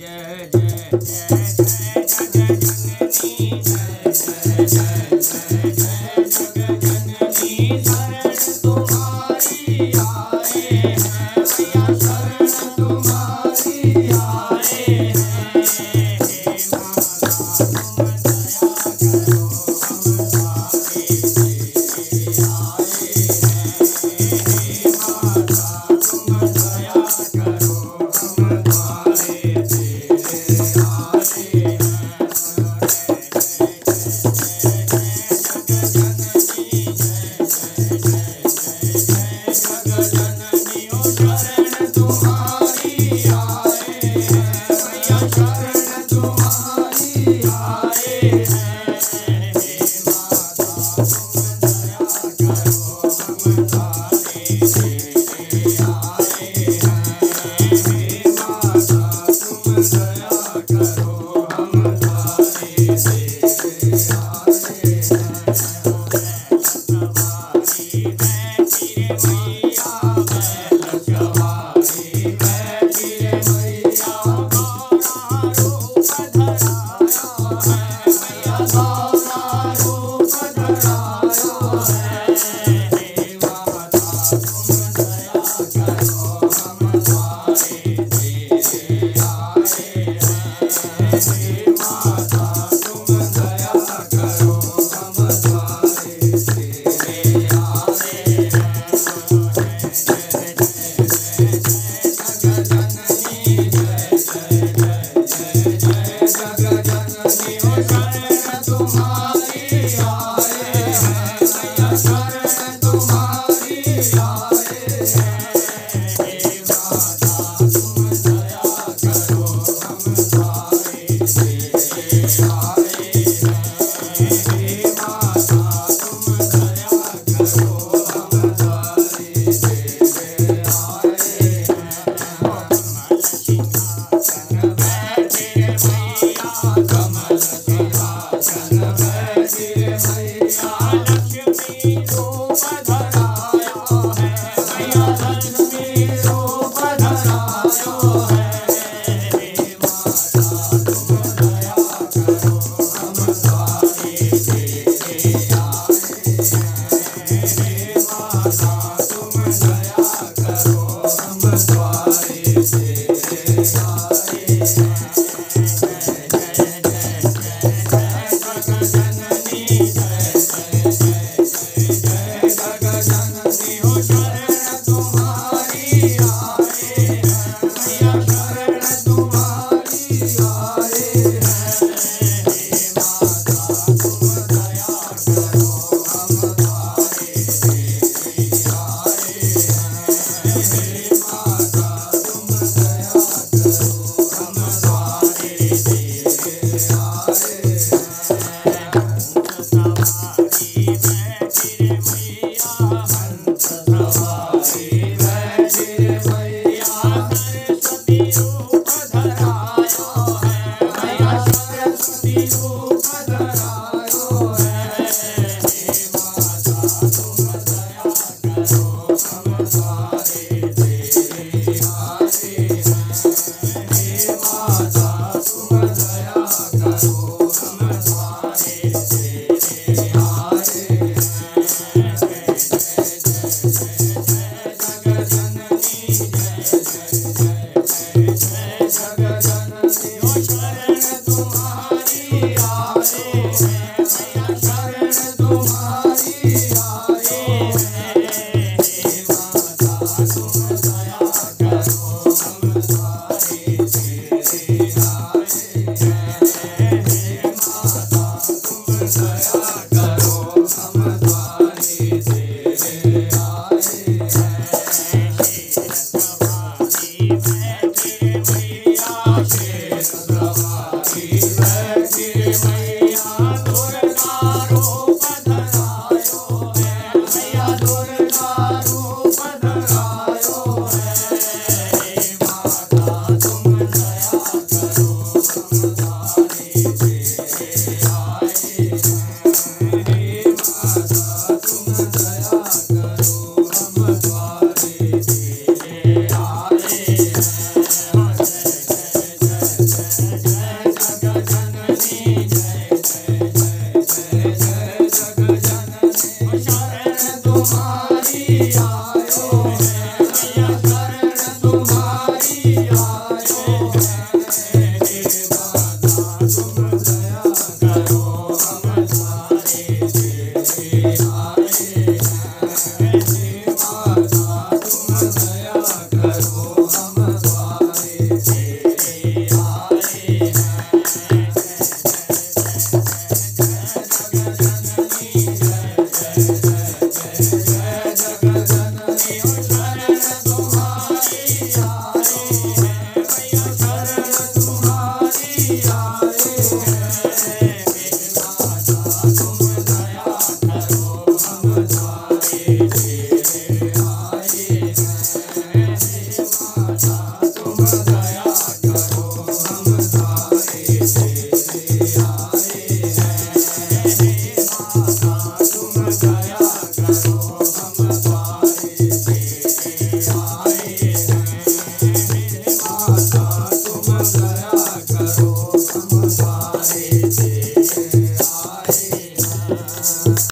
जय जय जय जय जय